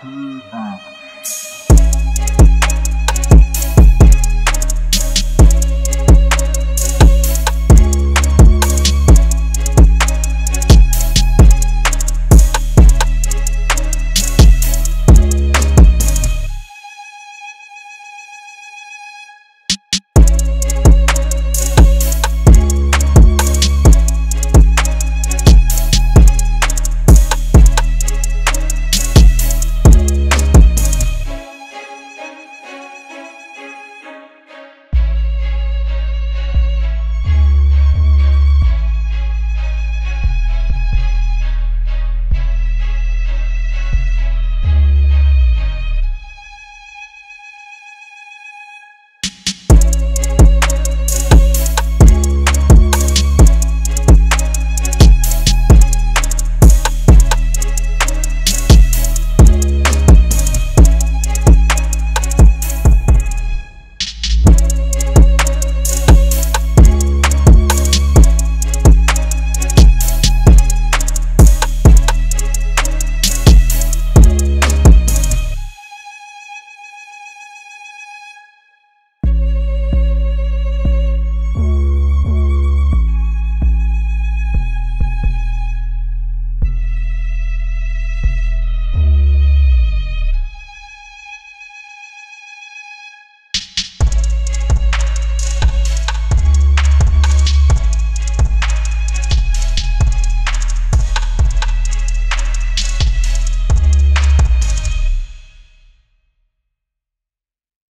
Bitch.